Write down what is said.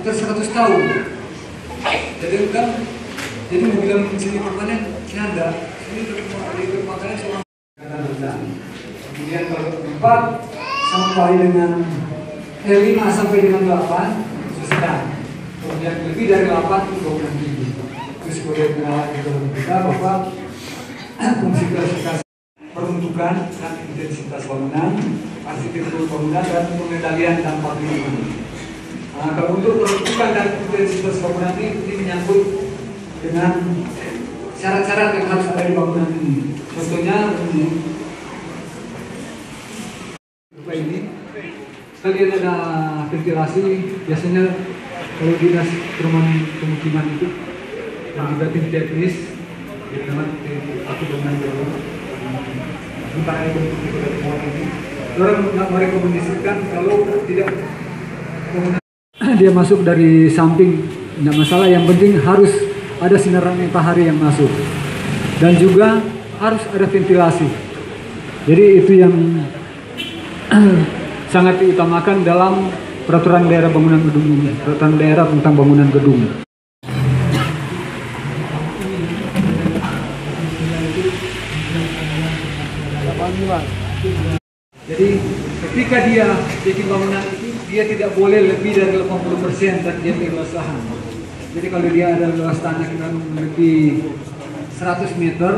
sekitar 100 tahun. Jadi kan, jadi mau bilang sini permanen, ada. Ini seorang kata Kemudian kalau empat sampai dengan eh, 5 sampai dengan 8 sedang. Kemudian lebih dari 8 itu bangunan tinggi. Terus kemudian kenalan di dalam kita bahwa fungsi klasifikasi peruntukan dan intensitas bangunan, arsitektur bangunan dan pengendalian dampak lingkungan. Nah, kalau untuk peruntukan dan intensitas bangunan ini, ini menyangkut dengan syarat-syarat yang harus ada di bangunan ini. Contohnya ini, Bapak ini, kalian ada ventilasi, biasanya kalau dinas perumahan pemukiman itu, dan juga tim teknis, di dalam aku bangunan dulu, entah ini, orang nggak merekomendasikan kalau tidak dia masuk dari samping. Tidak masalah yang penting harus ada sinar matahari yang masuk. Dan juga harus ada ventilasi. Jadi itu yang sangat diutamakan dalam peraturan daerah bangunan gedung ini. Peraturan daerah tentang bangunan gedung. Jadi ketika dia bikin bangunan itu dia tidak boleh lebih dari 80% dan dia luas lahan. Jadi kalau dia ada luas tanah kurang lebih 100 meter,